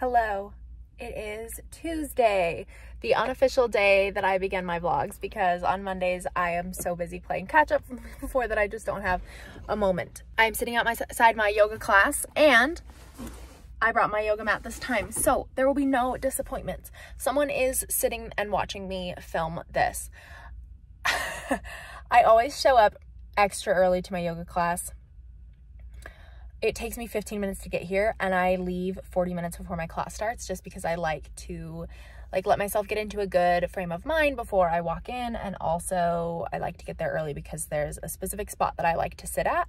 Hello. It is Tuesday, the unofficial day that I begin my vlogs because on Mondays I am so busy playing catch up before that I just don't have a moment. I'm sitting outside my yoga class and I brought my yoga mat this time, so there will be no disappointments. Someone is sitting and watching me film this. I always show up extra early to my yoga class it takes me 15 minutes to get here and I leave 40 minutes before my class starts just because I like to like let myself get into a good frame of mind before I walk in and also I like to get there early because there's a specific spot that I like to sit at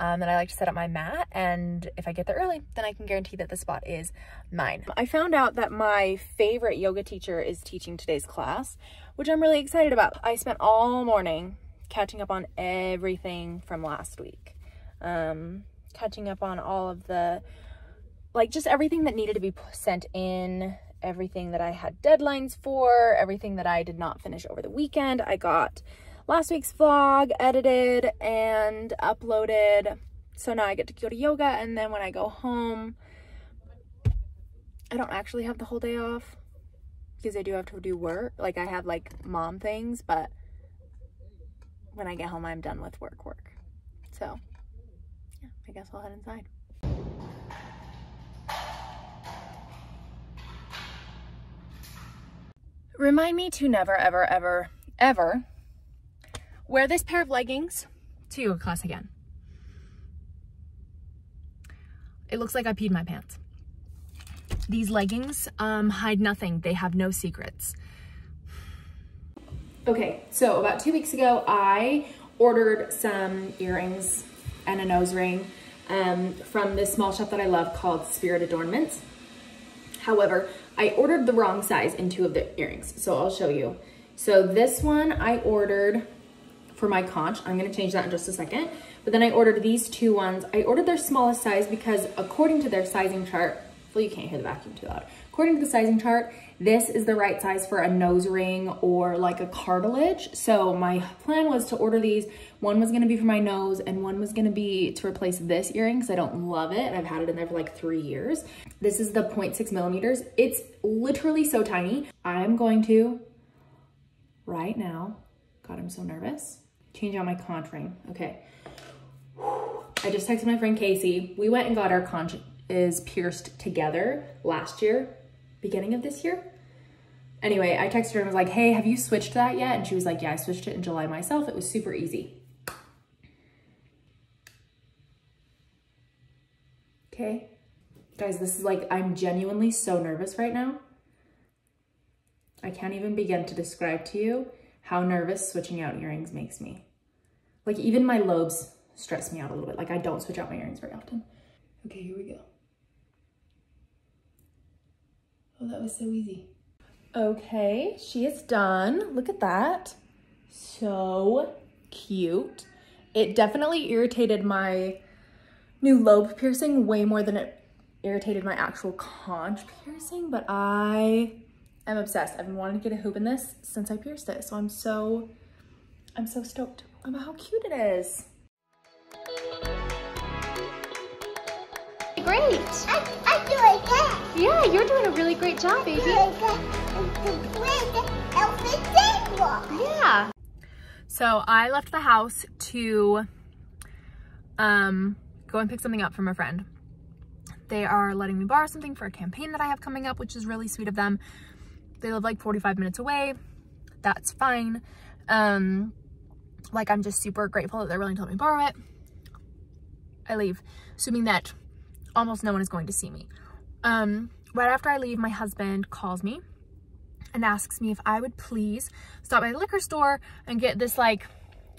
um, that I like to set up my mat and if I get there early then I can guarantee that the spot is mine. I found out that my favorite yoga teacher is teaching today's class which I'm really excited about. I spent all morning catching up on everything from last week. Um, catching up on all of the, like just everything that needed to be sent in, everything that I had deadlines for, everything that I did not finish over the weekend. I got last week's vlog edited and uploaded. So now I get to go to yoga and then when I go home, I don't actually have the whole day off because I do have to do work. Like I have like mom things, but when I get home, I'm done with work work. So I guess I'll head inside. Remind me to never, ever, ever, ever wear this pair of leggings to yoga class again. It looks like I peed my pants. These leggings um, hide nothing. They have no secrets. Okay, so about two weeks ago, I ordered some earrings and a nose ring um, from this small shop that I love called Spirit Adornments. However, I ordered the wrong size in two of the earrings, so I'll show you. So this one I ordered for my conch. I'm gonna change that in just a second. But then I ordered these two ones. I ordered their smallest size because according to their sizing chart, well, you can't hear the vacuum too loud. According to the sizing chart, this is the right size for a nose ring or like a cartilage. So my plan was to order these. One was gonna be for my nose and one was gonna be to replace this earring because I don't love it I've had it in there for like three years. This is the 0.6 millimeters. It's literally so tiny. I'm going to, right now, God, I'm so nervous, change out my conch ring. Okay. I just texted my friend Casey. We went and got our conch is pierced together last year beginning of this year. Anyway, I texted her and was like, hey, have you switched that yet? And she was like, yeah, I switched it in July myself. It was super easy. Okay. Guys, this is like, I'm genuinely so nervous right now. I can't even begin to describe to you how nervous switching out earrings makes me. Like even my lobes stress me out a little bit. Like I don't switch out my earrings very often. Okay, here we go. Oh, that was so easy. Okay, she is done. Look at that. So cute. It definitely irritated my new lobe piercing way more than it irritated my actual conch piercing, but I am obsessed. I've been wanting to get a hoop in this since I pierced it. So I'm so, I'm so stoked about how cute it is. Great. I, It again. Yeah, you're doing a really great job, baby. Yeah. So I left the house to um, go and pick something up from a friend. They are letting me borrow something for a campaign that I have coming up, which is really sweet of them. They live like 45 minutes away. That's fine. Um, like I'm just super grateful that they're willing to let me borrow it. I leave, assuming that almost no one is going to see me. Um, right after I leave, my husband calls me and asks me if I would please stop by the liquor store and get this like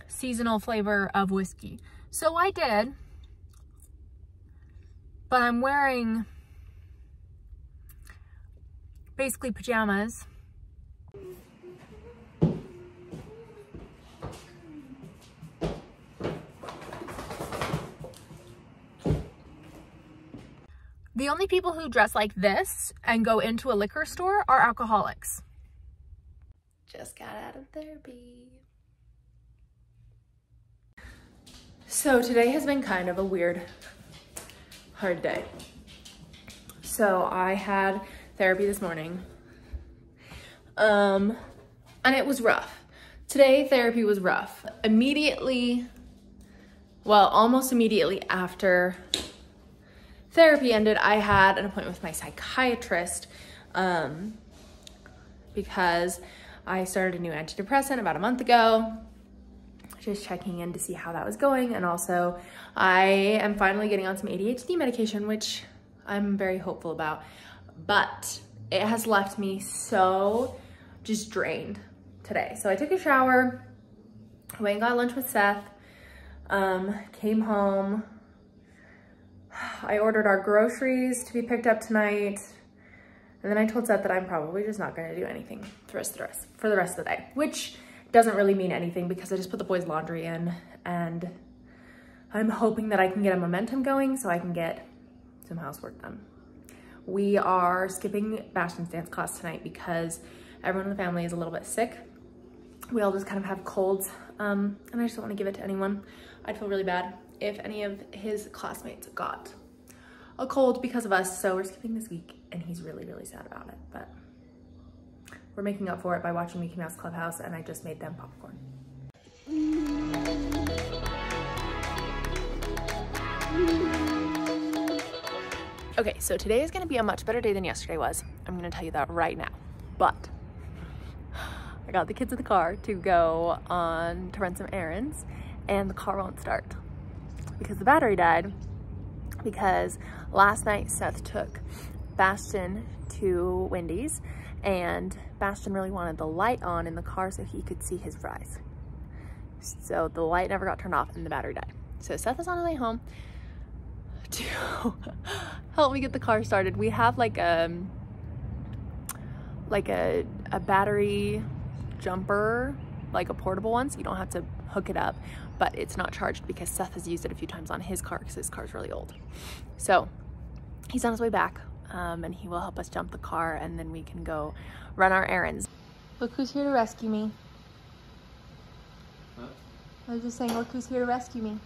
seasonal flavor of whiskey. So I did, but I'm wearing basically pajamas The only people who dress like this and go into a liquor store are alcoholics. Just got out of therapy. So today has been kind of a weird, hard day. So I had therapy this morning. Um, and it was rough. Today, therapy was rough. Immediately, well, almost immediately after therapy ended, I had an appointment with my psychiatrist um, because I started a new antidepressant about a month ago. Just checking in to see how that was going. And also, I am finally getting on some ADHD medication, which I'm very hopeful about. But it has left me so just drained today. So I took a shower, went and got lunch with Seth, um, came home. I ordered our groceries to be picked up tonight. And then I told Seth that I'm probably just not gonna do anything for the rest of the rest, for the rest of the day, which doesn't really mean anything because I just put the boys' laundry in and I'm hoping that I can get a momentum going so I can get some housework done. We are skipping Bastion's dance class tonight because everyone in the family is a little bit sick. We all just kind of have colds um, and I just don't want to give it to anyone. I'd feel really bad if any of his classmates got a cold because of us. So we're skipping this week and he's really, really sad about it. But we're making up for it by watching Mickey Mouse Clubhouse and I just made them popcorn. Okay, so today is gonna be a much better day than yesterday was. I'm gonna tell you that right now. But I got the kids in the car to go on to run some errands and the car won't start because the battery died because last night Seth took Bastion to Wendy's and Bastion really wanted the light on in the car so he could see his fries. So the light never got turned off and the battery died. So Seth is on his way home to help me get the car started. We have like a um, like a, a battery jumper, like a portable one, so you don't have to hook it up, but it's not charged because Seth has used it a few times on his car because his car is really old. So he's on his way back um, and he will help us jump the car and then we can go run our errands. Look who's here to rescue me. Huh? I was just saying, look who's here to rescue me.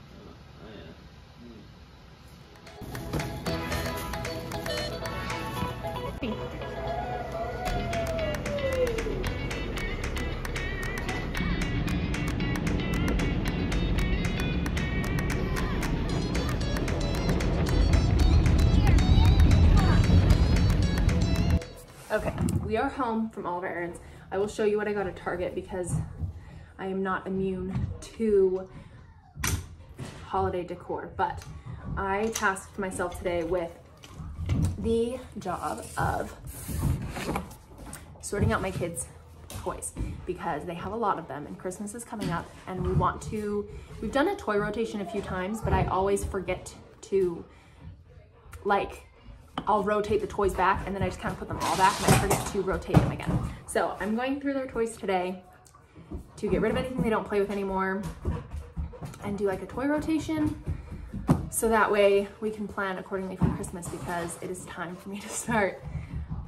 We are home from all of our errands. I will show you what I got at Target because I am not immune to holiday decor, but I tasked myself today with the job of sorting out my kids' toys because they have a lot of them and Christmas is coming up and we want to, we've done a toy rotation a few times, but I always forget to like, I'll rotate the toys back and then I just kind of put them all back and I forget to rotate them again. So I'm going through their toys today to get rid of anything they don't play with anymore and do like a toy rotation so that way we can plan accordingly for Christmas because it is time for me to start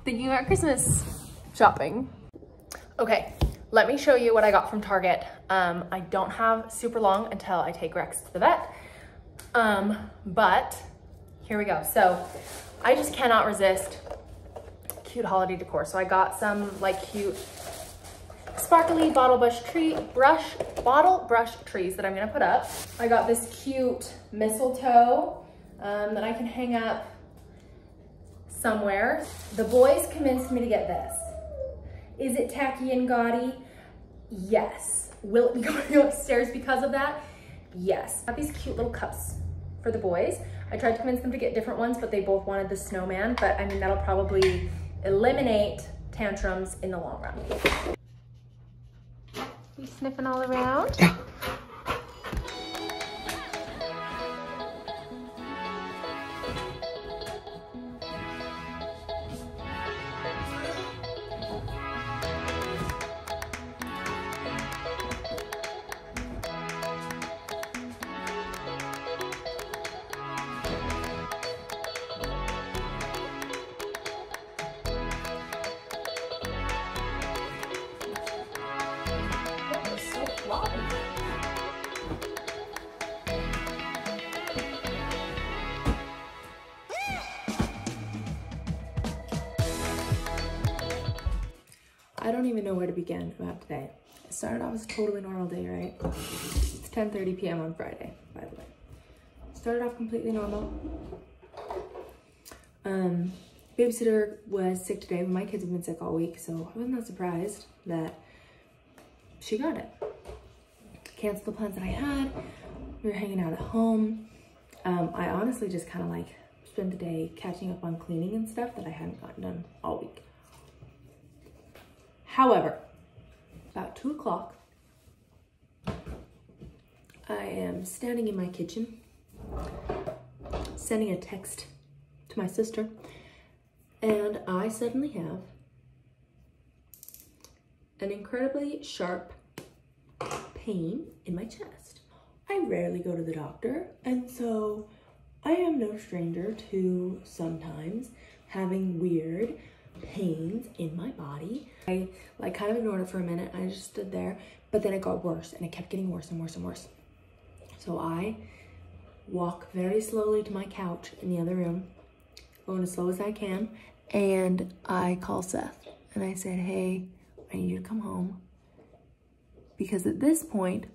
thinking about Christmas shopping. Okay, let me show you what I got from Target. Um, I don't have super long until I take Rex to the vet, um, but here we go. So I just cannot resist cute holiday decor. So I got some like cute sparkly bottle brush tree brush bottle brush trees that I'm gonna put up. I got this cute mistletoe um, that I can hang up somewhere. The boys convinced me to get this. Is it tacky and gaudy? Yes. Will it be going upstairs because of that? Yes. Got these cute little cups for the boys. I tried to convince them to get different ones, but they both wanted the snowman, but I mean, that'll probably eliminate tantrums in the long run. You sniffing all around? don't even know where to begin about today. It started off as a totally normal day, right? It's 10.30 p.m. on Friday, by the way. Started off completely normal. Um, babysitter was sick today. My kids have been sick all week, so I was not that surprised that she got it. Canceled the plans that I had. We were hanging out at home. Um, I honestly just kind of like spent the day catching up on cleaning and stuff that I hadn't gotten done all week. However, about two o'clock, I am standing in my kitchen, sending a text to my sister, and I suddenly have an incredibly sharp pain in my chest. I rarely go to the doctor, and so I am no stranger to sometimes having weird pains in my body. I like kind of ignored it for a minute. I just stood there, but then it got worse and it kept getting worse and worse and worse. So I walk very slowly to my couch in the other room, going as slow as I can, and I call Seth and I said, hey, I need you to come home. Because at this point,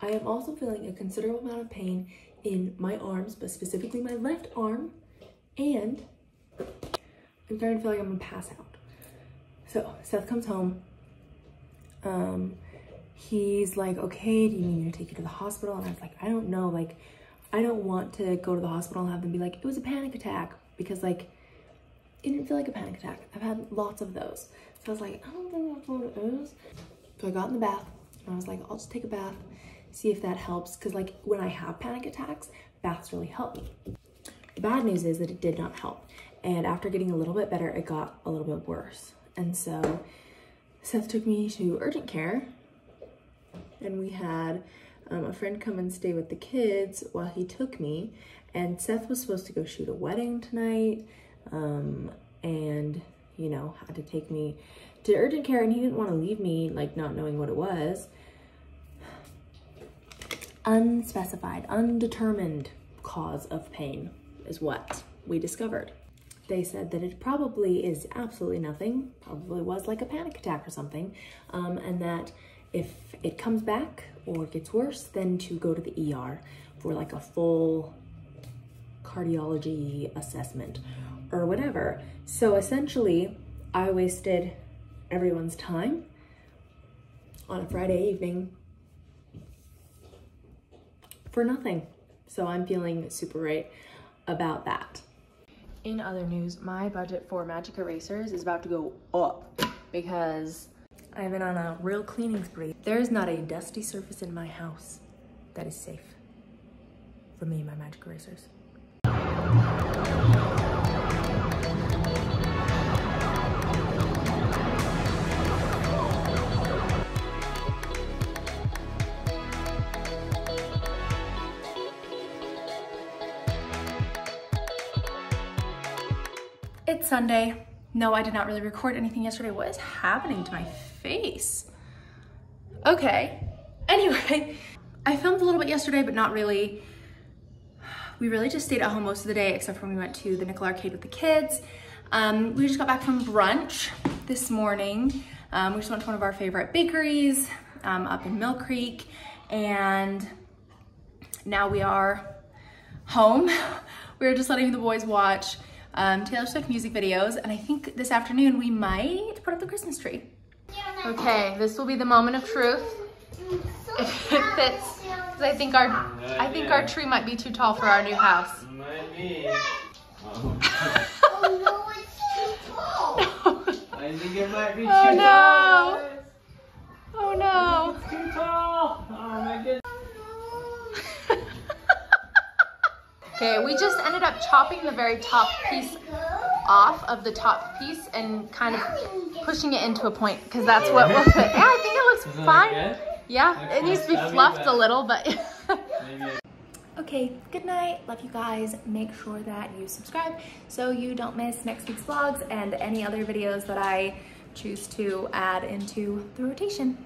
I am also feeling a considerable amount of pain in my arms, but specifically my left arm, and I'm starting to feel like I'm gonna pass out. So Seth comes home. Um, he's like, okay, do you need me to take you to the hospital? And I was like, I don't know. Like, I don't want to go to the hospital and have them be like, it was a panic attack because like, it didn't feel like a panic attack. I've had lots of those. So I was like, I don't think that's what it is. So I got in the bath and I was like, I'll just take a bath see if that helps. Cause like when I have panic attacks, baths really help me. The bad news is that it did not help. And after getting a little bit better, it got a little bit worse. And so Seth took me to urgent care and we had um, a friend come and stay with the kids while he took me. And Seth was supposed to go shoot a wedding tonight um, and, you know, had to take me to urgent care and he didn't want to leave me like not knowing what it was unspecified, undetermined cause of pain is what we discovered. They said that it probably is absolutely nothing, probably was like a panic attack or something, um, and that if it comes back or gets worse, then to go to the ER for like a full cardiology assessment or whatever. So essentially, I wasted everyone's time on a Friday evening for nothing. So I'm feeling super right about that. In other news, my budget for magic erasers is about to go up because I've been on a real cleaning spree. There is not a dusty surface in my house that is safe for me and my magic erasers. It's Sunday. No, I did not really record anything yesterday. What is happening to my face? Okay. Anyway, I filmed a little bit yesterday, but not really. We really just stayed at home most of the day, except for when we went to the Nickel Arcade with the kids. Um, we just got back from brunch this morning. Um, we just went to one of our favorite bakeries um, up in Mill Creek, and now we are home. We were just letting the boys watch um, Taylor Swift music videos, and I think this afternoon we might put up the Christmas tree. Okay, this will be the moment of truth. If it fits, because I think our I think our tree might be too tall for our new house. Might be. Oh no, it's too tall. I think it might be too Oh, no. tall. Oh no. It's too tall. Oh my goodness. Okay, we just ended up chopping the very top piece off of the top piece and kind of pushing it into a point because that's what we'll put. Yeah, I think it looks Doesn't fine. good? Yeah, it needs to be that'll be fluffed a little, but. Okay, good night. Love you guys. Make sure that you subscribe so you don't miss next week's vlogs and any other videos that I choose to add into the rotation.